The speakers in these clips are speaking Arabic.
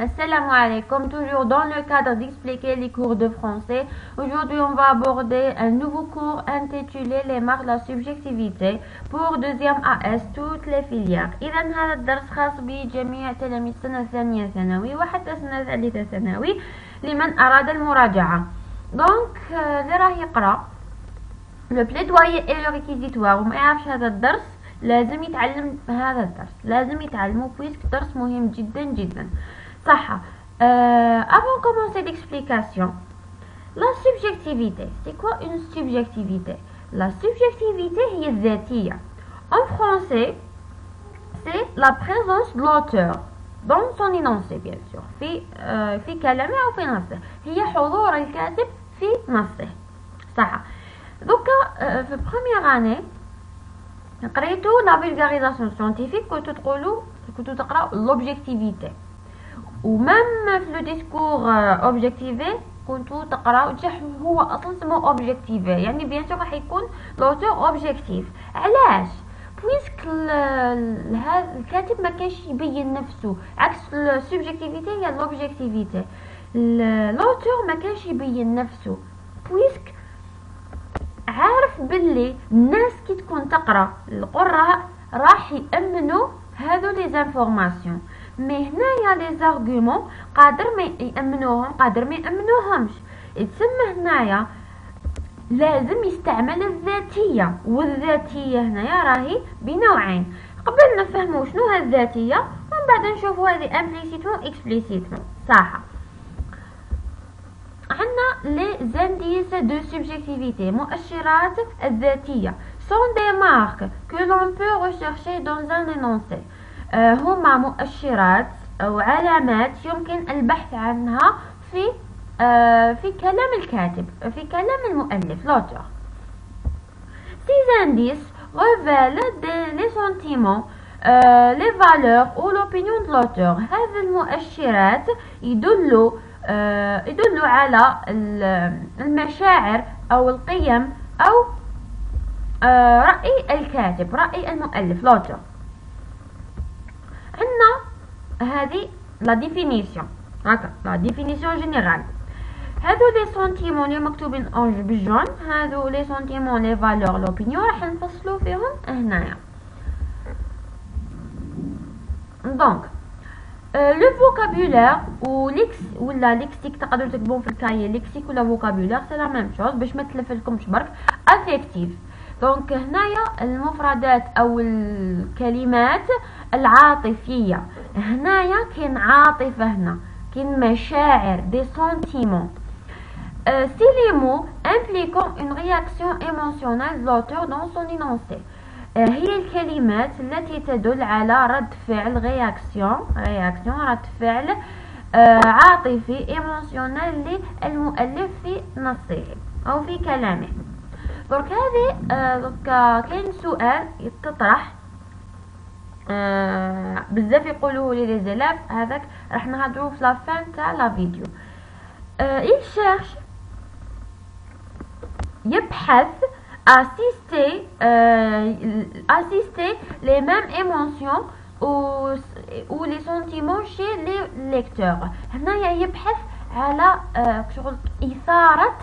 السلام عليكم, toujours dans le cadre d'expliquer les cours de français. Aujourd'hui, on va aborder un nouveau cours intitulé Les marques de la subjectivité pour deuxième AS, toutes les filières. إذا هذا الدرس خاص بجميع تلاميذ السنة الثانية ثانوي وحتى السنة الثالثة ثانوي لمن أراد المراجعة. donc اللي راه يقرأ le plaidoyer et le réquisitoire وما يعرفش هذا الدرس لازم يتعلم هذا الدرس لازم يتعلمه puisque درس مهم جدا جدا صح euh, avant de commencer l'explication la subjectivité c'est quoi une subjectivité la subjectivité هي الذاتية en français c'est la présence de l'auteur dans son énoncé bien sûr في euh, في كلامه أو في نصه هي حضور الكاتب في نصه صح دوكا في بروميير اني قريتو لا فيلغاريزاسيون سيانتيفيك كنتو تقولو كنتو تقراو لوبجيكتيفيتي و même في le discours objectif كنتو تقراو هو أصلا سمو objectif يعني bien sûr راح يكون l'auteur objectif علاش puisque هذا الكاتب ما كانش يبين نفسه عكس ال subjectivité هي l'objectivité l'auteur ما كانش يبين نفسه puisque عارف باللي الناس كي تكون تقرأ القراء راح يأمنوا هذو les informations mais هنايا les arguments قادر ما يأمنوهم قادر ما يأمنوهمش. يتسمى هنايا لازم يستعمل الذاتية والذاتية هنايا راهي بنوعين. قبل نفهموا شنو هي الذاتية ومن بعد نشوفوا هذه implicitement explicitement صح. عندنا les indices de subjectivité مؤشرات الذاتية. Sont des marques que l'on peut rechercher dans un énoncé. هما مؤشرات أو علامات يمكن البحث عنها في في كلام الكاتب في كلام المؤلف l'auteur Ces indices les sentiments euh, les valeurs ou l'opinion de l'auteur. هذه المؤشرات يدلوا آه يدلوا على المشاعر أو القيم أو آه رأي الكاتب رأي المؤلف l'auteur هذه la définition هكا la définition générale هادو les sentiments اللي مكتوبين en jaune بال jaune هادو les sentiments les valeurs l'opinion راح نفصلو فيهم هنايا. donc le vocabulaire lexique ولا lexique تقدروا تكتبون في ال cahier lexique ولا vocabulaire c'est la même chose باش ما تلفلكمش برك. affectif donc هنايا المفردات أو الكلمات العاطفية. هنايا كاين عاطفة هنا. كاين مشاعر des sentiments c'est les mots impliquant une réaction émotionnelle dans son énoncé هي الكلمات التي تدل على رد فعل réaction réaction رد فعل عاطفي émotionnelle للمؤلف في نصه أو في كلامه. درك هذه درك كاين سؤال يتطرح. بزاف يقولوه les les élèves هذاك راح نهضروا في la fin تاع la vidéo. il cherche يبحث assister euh, assister les mêmes émotions ou, ou les sentiments chez les lecteurs. هنا يبحث على شغل إثارة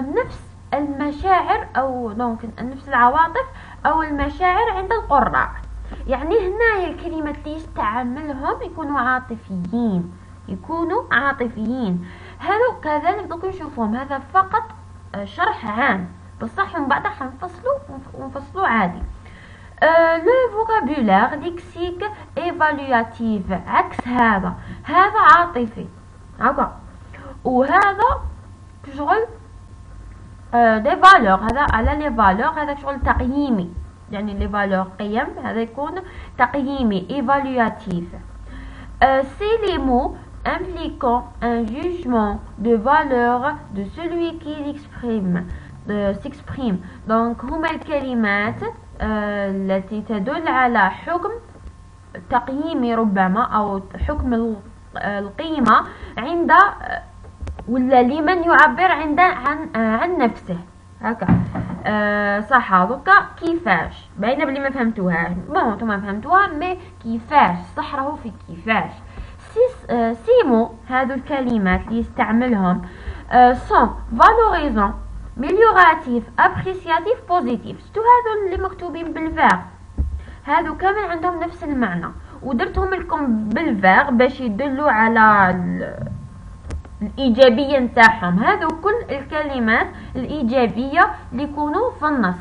نفس المشاعر أو دونك نفس العواطف أو المشاعر عند القراء. يعني هنا الكلمات اللي يستعملهم يكونوا عاطفيين. يكونوا عاطفيين. هذا كذلك دوك نشوفهم. هذا فقط شرح عام. بصح من بعد حنفصلو ونفصلو عادي. le vocabulaire lexique évaluatif عكس هذا. هذا عاطفي. هكا وهذا شغل des valeurs هذا على les valeurs هذا شغل تقييمي. يعني les valeurs قيم هذا يكون تقييمي évaluatif c'est les mots impliquant un jugement de valeur de celui qui l'exprime. S'exprime. Donc هما الكلمات التي تدل على حكم تقييمي ربما أو حكم القيمة عند ولا لمن يعبر عند عن عن نفسه. هكا أه صح دوكا كيفاش؟ باينه بلي ما فهمتوها بون نتوما فهمتوها مي كيفاش؟ صح راهو في كيفاش. سي سيمو هذو الكلمات اللي يستعملهم sont valorisants mélioratifs appréciatifs positifs. c'est tout هذو اللي مكتوبين بال vert هذو كامل عندهم نفس المعنى. ودرتهم لكم بال vert باش يدلوا على الإيجابية نتاعهم. هذو كل الكلمات الإيجابية اللي يكونوا في النص.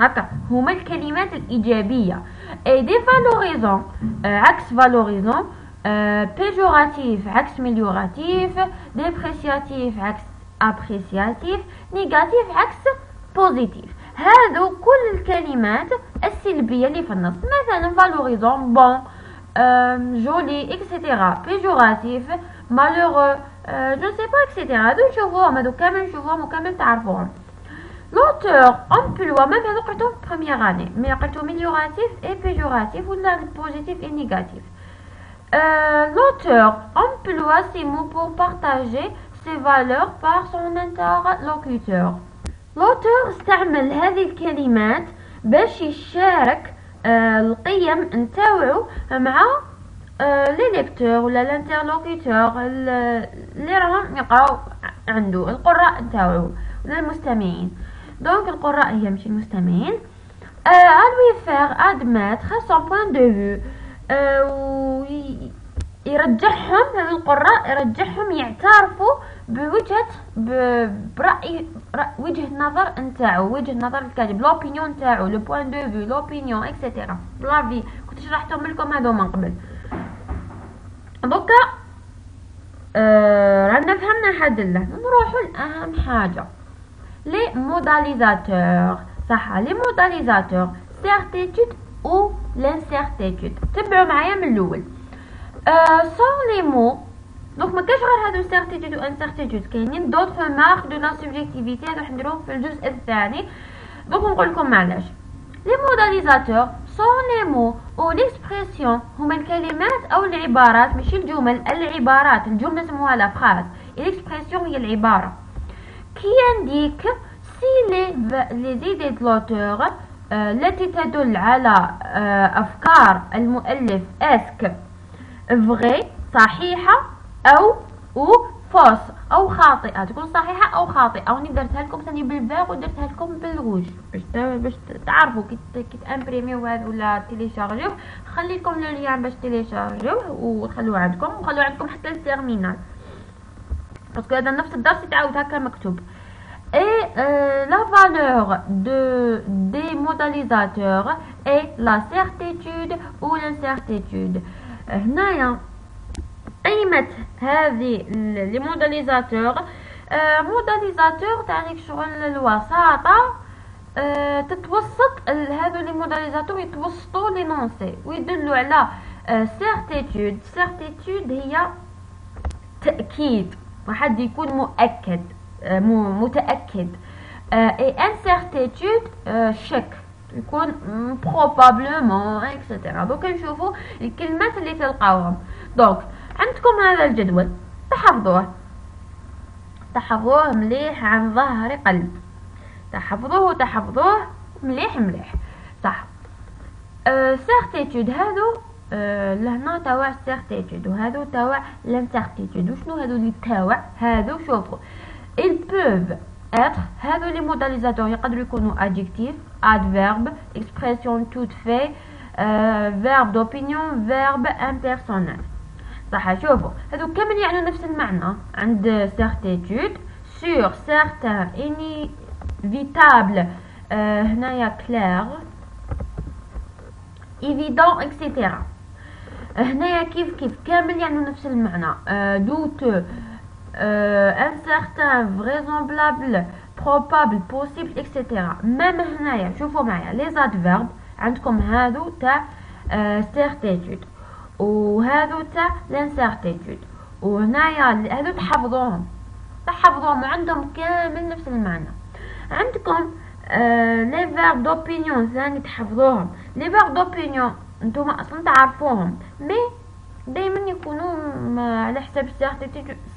هكا هما الكلمات الإيجابية. et dévalorisant عكس valorisant péjoratif عكس mélioratif dépréciatif عكس appréciatif négatif عكس positif هادو كل الكلمات السلبية اللي في النص مثلا valorisant bon joli et cetera péjoratif malheureux je sais pas et cetera هادو نشوفوهم هادو كامل نشوفوهم وكامل تعرفوهم l'auteur emploie même هادو قريتهم première année mais قريتو mélioratif et péjoratif ولا positif et négatif l'auteur emploie ces mots pour partager ses valeurs par son interlocuteur. l'auteur استعمل هذه الكلمات باش يشارك آه القيم نتاوعو مع آه les lecteurs ولا l'interlocuteur اللي راهم يقراو عنده القراء نتاوعو ولا المستمعين donc القراء هي ماشي المستمعين. آه lui faire admettre son point de vue. آه يرجعهم القراء يرجعهم يعترفوا بوجهة برأي وجهة نظر نتاعو وجهة نظر الكاتب l'opinion نتاعو le point de vue l'opinion et cetera ب l'avis كنت شرحتهم لكم هذو من قبل. دوكا آه رانا فهمنا حد الله. نروحو لأهم حاجة. les modalisateurs صح les modalisateurs certitude أو l'incertitude تبعوا معايا من الأول. sont les mots donc ما كاش غير هادو certitude و incertitude كاينين d'autres marques de la subjectivité هادو نديروهم في الجزء الثاني. donc نقول لكم معلاش les modalisateurs sont les mots ou l'expression هما الكلمات أو العبارات ماشي الجمل العبارات. الجملة سموها la phrase l'expression هي العبارة. qui indiquent si les idées l'auteur التي تدل على افكار المؤلف. est-ce que vraies صحيحة أو ou fausses أو خاطئة. تكون صحيحة أو خاطئة. أو درتها لكم ثاني بالفاغ ودرتها لكم بالروج. باش باش تعرفوا كي تامبريميو هذا ولا تيليشارجيو خلي لكم le lien باش تيليشارجيو وتخلوه عندكم وخلوه عندكم حتى ال terminale. parce que هذا نفس الدرس يتعاود هكا مكتوب. Et euh, la valeur de, des modalisateurs est la certitude ou l'incertitude. هنايا قيمة هذه les modalisateurs modalisateurs تعني شغل الوساطة. أه تتوسط هذو les modalisateurs يتوسطوا l'énoncé ويدلوا على certitude certitude هي تأكيد واحد يكون مؤكد متأكد. et incertitude شك يكون probablement et cetera دوك نشوفوا الكلمات اللي تلقاوهم. donc عندكم هذا الجدول. تحفظوه تحفظوه مليح عن ظهر قلب. تحفظوه وتحفظوه مليح مليح. صح. أه certitude هادو أه لهنا تاوع certitude وهادو تاوع l'incertitude وشنو هادو اللي تاوع؟ هادو شوفوا ils peuvent être هادو les modalisateurs يقدروا يكونوا adjectif adverbe expression toute fait euh, verbe d'opinion verbe impersonnel. صح شوفوا هادو كامل يعني نفس المعنى. عند certitude sur certain inévitable euh, هنايا clair évident etc هنايا كيف كيف كامل يعني نفس المعنى. doute incertain vraisemblable probable possible etc même هنايا شوفوا معايا les adverbes عندكم هادو تاع certitude وهذو تاع l'incertitude. وهنايا هذو تحفظوهم. تحفظوهم عندهم كامل نفس المعنى. عندكم آه les verbes d'opinion ثاني تحفظوهم. les verbes d'opinion نتوما أصلا تعرفوهم. mais دائما يكونوا على حساب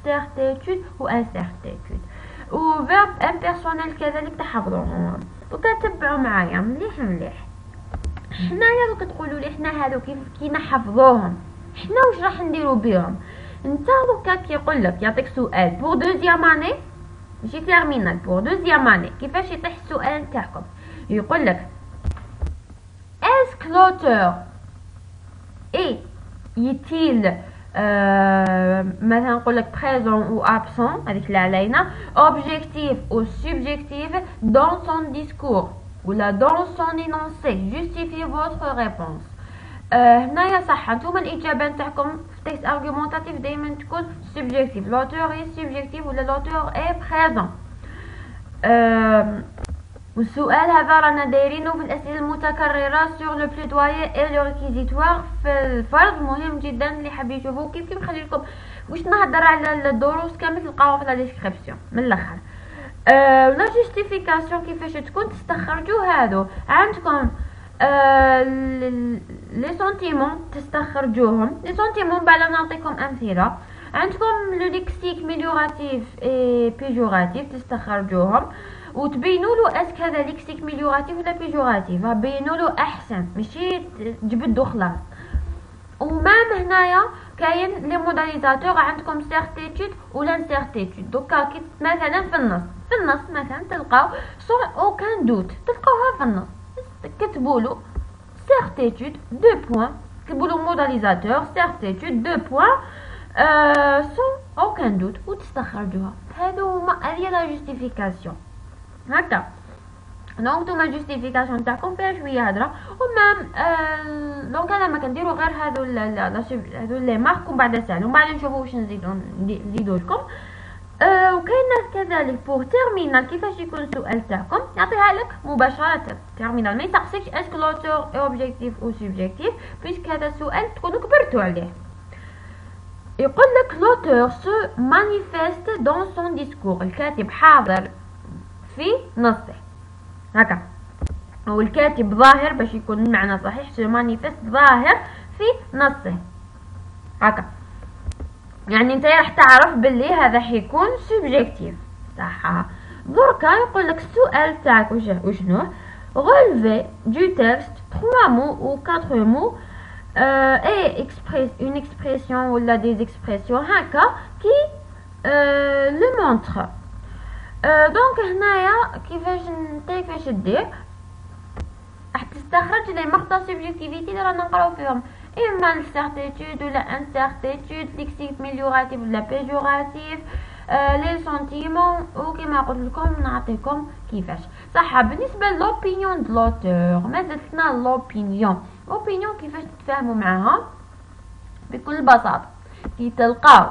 certitude و incertitude و verbes impersonnels كذلك تحفظوهم. تبعوا معايا مليح مليح. حنايا دوك تقولوا لي حنا هادو كيف كي نحفظوهم حنا واش راح نديرو بيهم؟ انت دوكا كيقول لك يعطيك سؤال. pour deuxième année ماشي terminale pour deuxième année كيفاش يطيح السؤال نتاعكم يقول لك est-ce que l'auteur est-il Euh, مثلا نقول لك présent ou absent هذيك اللي علينا objectif ou subjectif dans son ولا dans son énoncé justifiez votre réponse. آه هنايا صح نتوما الاجابه نتاعكم في texte argumentatif دائما تكون subjectif l'auteur est subjectif ولا l'auteur est présent والسؤال هذا رانا دايرينه في الاسئله المتكرره sur le plaidoyer et le réquisitoire في الفرض مهم جدا اللي حاب يشوفوه كيف كيف نخلي لكم واش نهضر على الدروس كامل تلقاوها في la description من الآخر la justification كيفاش تكون تستخرجوا هادو عندكم les sentiments تستخرجوهم les sentiments بعد نعطيكم امثله عندكم le lexique mélioratif et péjoratif تستخرجوهم وتبينوا له est-ce que هذا lexique mélioratif ولا péjoratif بينوا له احسن ماشي تجبدوا خلاص و même هنايا كاين les modalisateurs عندكم certitude ولا incertitude دوكا كي مثلا في النص. في النص مثلا تلقاو sans aucun doute تلقاوها في النص. كتبوا له certitude deux points كتبوا له modalisateur certitude deux points sans aucun doute وتستخرجوها. هادو هما هذه la justification هكا donc نتوما ال justification تاعكم فيها شوية هضره و même آه donc أنا ما كنديرو غير هادو هادو les marques ومن بعد سهل ومن بعد نشوفو واش نزيدو نزيدو لكم آه وكاين كذلك pour terminale كيفاش يكون السؤال تاعكم؟ يعطيها لك مباشرة. terminale ما يسقسيكش est-ce que l'auteur est objectif أو subjectif puisque هذا السؤال تكونوا كبرتو عليه. يقول لك l'auteur se manifeste dans son discours الكاتب حاضر في نصه. هكا. هو الكاتب ظاهر باش يكون المعنى صحيح. se manifeste ظاهر في نصه. هكا. يعني انت راح تعرف باللي هذا حيكون subjectif صح. دركا يقول لك السؤال تاعك وشنو؟ Texte trois mots ou quatre mots euh, et express, une expression ou là des expressions هكا euh, le montre. donc هنايا كيفاش انت كيفاش دير؟ راح تستخرج لي مقطع subjectivité اللي رانا نقراو فيهم. إما ال certitude ولا incertitude lexique mélioratif ولا péjoratif les sentiments وكما قلت لكم نعطيكم كيفاش. صح بالنسبة l'opinion de l'auteur ما زلتنا l'opinion opinion كيفاش تتفاهموا معاها؟ بكل بساطة كي تلقاو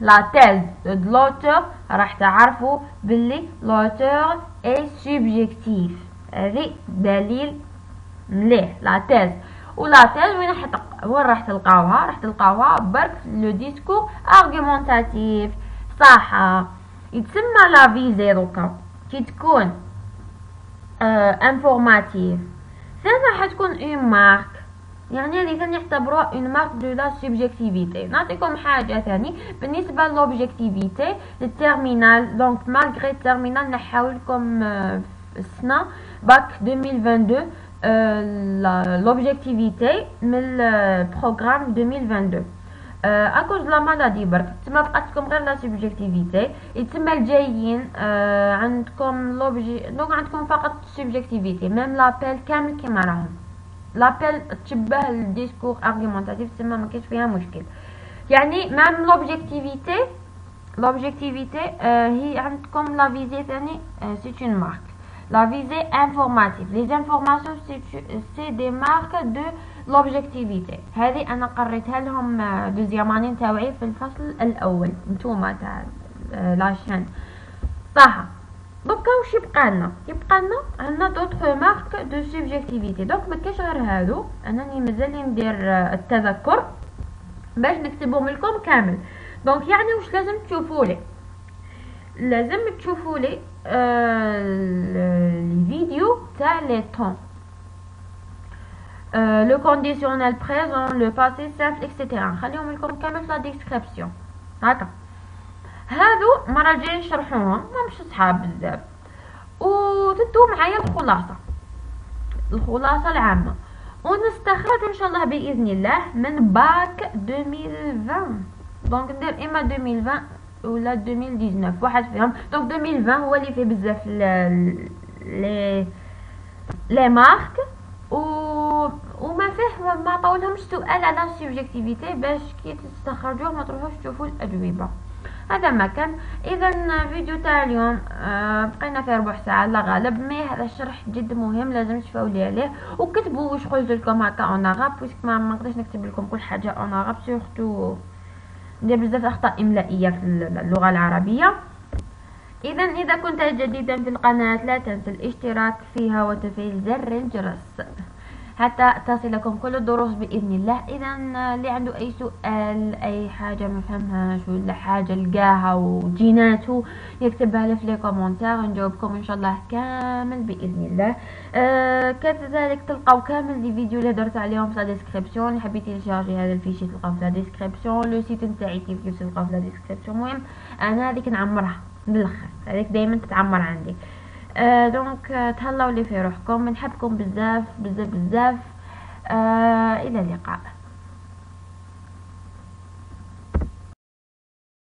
la thèse de l'auteur راح تعرفوا باللي l'auteur est subjectif هذه دليل مليح. la thèse ولا thèse وين راح وين راح تلقاوها؟ راح تلقاوها برك le discours argumentatif صح يتسمى la visée دوكا كي تكون informative ثاني راح تكون اون مارك يعني هذه ثاني يعتبروها اون مارك دو لا سوبجيكتيفيتي نعطيكم حاجة ثاني بالنسبة لوبجيكتيفيتي للتيرمينال دونك مالغري التيرمينال نحاول لكم السنة باك 2022 لوبجيكتيفيتي من البروغرام 2022 اكوز لا مالادي برك تما بقات لكم غير لا سوبجيكتيفيتي يتسمى الجايين آه عندكم لوبجي دونك عندكم فقط سوبجيكتيفيتي ميم لابيل كامل كيما راهم. لابيل تشبه الديسكور ارغيومونتاتيف تسمى ما كاينش فيها مشكل يعني ميم لوبجيكتيفيتي لوبجيكتيفيتي هي عندكم لا فيزي ثاني سي اون مارك لا فيزي انفورماتيف لي انفورماسيون سي دي مارك دو لوبجيكتيفيتي هذه أنا قريتها لهم دوزيام اني تاوعي في الفصل الأول نتوما تاع لاشين صح دوكا واش يبقى لنا يبقى لنا عندنا دوطخ مارك دو سوبجيكتيفيتي دونك ما كاينش غير هادو انني مازال ندير التذكر باش نكتبهم لكم كامل donc يعني واش لازم تشوفوا لي لازم تشوفوا لي الفيديو تاع لي طون le conditionnel présent, le passé simple, etc. نخليهم لكم كامل في la description هكا هادو مرة جاي نشرحوهم مش صحاب بزاف. وتدو معايا الخلاصة. الخلاصة العامة. ونستخرج إن شاء الله بإذن الله من باك 2020 donc ندير إما 2020 ولا 2019 واحد فيهم. donc 2020 هو اللي فيه بزاف les les marques. و وما فيه ما طولهمش سؤال على ال subjectivité باش كي تستخرجوه ما تروحوش تشوفوا الأجوبة. هذا ما كان إذا فيديو تاع اليوم آه بقينا في ربع ساعة. لا غالب mais هذا الشرح جد مهم لازم تشوفوا لي عليه. وكتبوا واش قلت لكم هكا en arabe parce que ما نقدرش نكتب لكم كل حاجة en arabe surtout ندير بزاف أخطاء إملائية في اللغة العربية. إذا إذا كنت جديدا في القناة لا تنسى الاشتراك فيها وتفعيل زر الجرس. حتى تصلكم كل الدروس بإذن الله. اذا اللي عنده أي سؤال أي حاجة ما فهمهاش ولا حاجة لقاها وجيناته يكتبها لي في les commentaires نجاوبكم إن شاء الله كامل بإذن الله. آه كذلك تلقاو كامل les vidéos اللي درت عليهم في la description اللي حبيتي تشارجي هذا ال fichier تلقاو في la description le site نتاعي كيف كيف تلقاو في la description المهم أنا هذيك نعمرها بالاخر هذيك دائما تتعمر عندي. آه donc آه تهلاو لي في روحكم بنحبكم بزاف بزاف بزاف. آه إلى اللقاء.